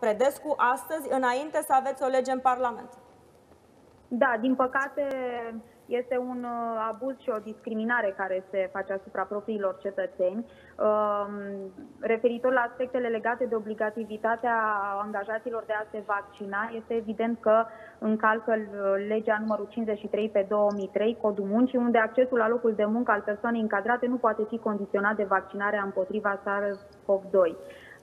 Predescu astăzi, înainte să aveți o lege în Parlament. Da, din păcate este un uh, abuz și o discriminare care se face asupra propriilor cetățeni. Um, referitor la aspectele legate de obligativitatea angajaților de a se vaccina, este evident că încalcă uh, legea numărul 53 pe 2003, Codul Muncii, unde accesul la locul de muncă al persoanei încadrate nu poate fi condiționat de vaccinarea împotriva SARS-CoV-2.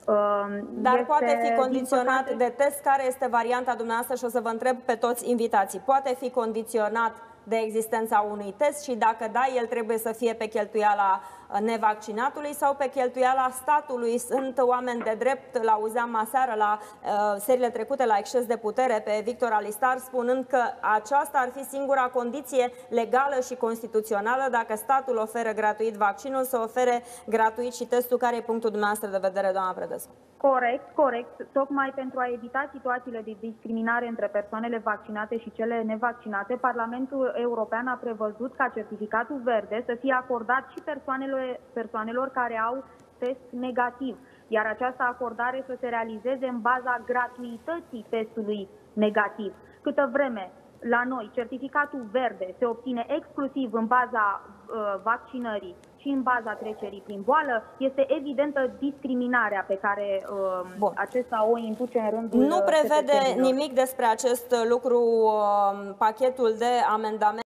Um, Dar este, poate fi condiționat păcate... de test. Care este varianta dumneavoastră și o să vă întreb pe toți invitații. Poate fi condiționat de existența unui test și dacă da, el trebuie să fie pe cheltuiala uh, nevaccinatului sau pe cheltuiala statului. Sunt oameni de drept, la auzeam aseară la uh, seriile trecute la exces de putere pe Victor Alistar, spunând că aceasta ar fi singura condiție legală și constituțională dacă statul oferă gratuit vaccinul, să ofere gratuit și testul. Care e punctul dumneavoastră de vedere, doamna Predescu? Corect, corect. Tocmai pentru a evita situațiile de discriminare între persoanele vaccinate și cele nevaccinate, Parlamentul European a prevăzut ca certificatul verde să fie acordat și persoanelor, persoanelor care au test negativ, iar această acordare să se realizeze în baza gratuității testului negativ. Câtă vreme la noi certificatul verde se obține exclusiv în baza uh, vaccinării și în baza trecerii prin boală, este evidentă discriminarea pe care uh, acesta o induce în rândul Nu prevede nimic despre acest lucru uh, pachetul de amendamente